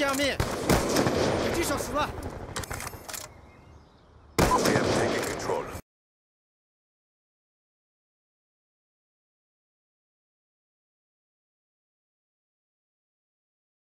下面，已经手熟了。